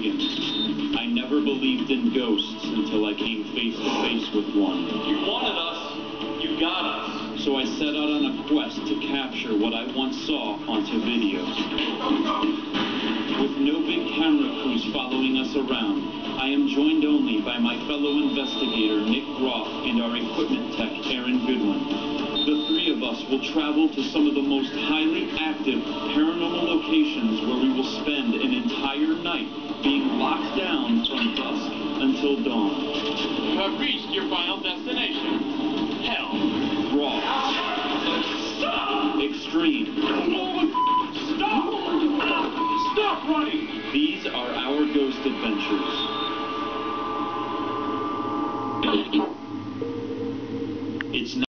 I never believed in ghosts until I came face to face with one. You wanted us, you got us. So I set out on a quest to capture what I once saw onto video. With no big camera crews following us around, I am joined only by my fellow investigator Nick Groff and our equipment tech Aaron Goodwin. The three of us will travel to some of the most highly active paranormal locations where we will spend an entire night being locked down from dusk until dawn. You have reached your final destination. Hell. Raw, Stop! extreme. Stop! Stop running! These are our ghost adventures. It's not